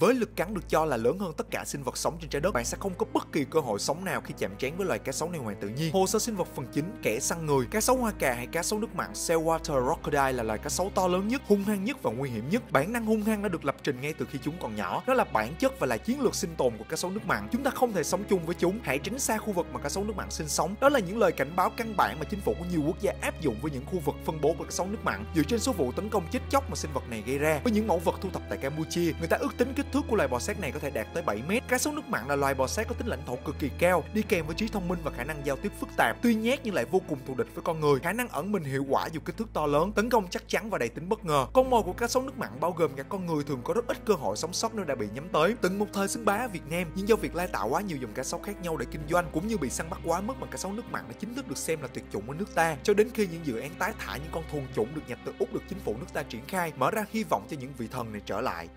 Với lực cắn được cho là lớn hơn tất cả sinh vật sống trên trái đất, bạn sẽ không có bất kỳ cơ hội sống nào khi chạm trán với loài cá sấu này ngoài tự nhiên. Hồ sơ sinh vật phần chính, kẻ săn người, cá sấu hoa cà hay cá sấu nước mặn, Saltwater Crocodile là loài cá sấu to lớn nhất, hung hăng nhất và nguy hiểm nhất. Bản năng hung hăng đã được lập trình ngay từ khi chúng còn nhỏ. Nó là bản chất và là chiến lược sinh tồn của cá sấu nước mặn. Chúng ta không thể sống chung với chúng. Hãy tránh xa khu vực mà cá sấu nước mặn sinh sống. Đó là những lời cảnh báo căn bản mà chính phủ của nhiều quốc gia áp dụng với những khu vực phân bố của cá sấu nước mặn dựa trên số vụ tấn công chết chóc mà sinh vật này gây ra. Với những mẫu vật thu thập tại Campuchia, người ta ước tính kích kích thước của loài bò sát này có thể đạt tới 7 mét. Cá sấu nước mặn là loài bò sát có tính lãnh thổ cực kỳ cao, đi kèm với trí thông minh và khả năng giao tiếp phức tạp. Tuy nhát nhưng lại vô cùng thù địch với con người, khả năng ẩn mình hiệu quả dù kích thước to lớn, tấn công chắc chắn và đầy tính bất ngờ. Con mồi của cá sấu nước mặn bao gồm cả con người thường có rất ít cơ hội sống sót nếu đã bị nhắm tới. Từng một thời xứng bá ở Việt Nam, nhưng do việc lai tạo quá nhiều dòng cá sấu khác nhau để kinh doanh cũng như bị săn bắt quá mức mà cá sấu nước mặn đã chính thức được xem là tuyệt chủng ở nước ta. Cho đến khi những dự án tái thả những con thuần chủng được nhập từ Úc được chính phủ nước ta triển khai, mở ra hy vọng cho những vị thần này trở lại.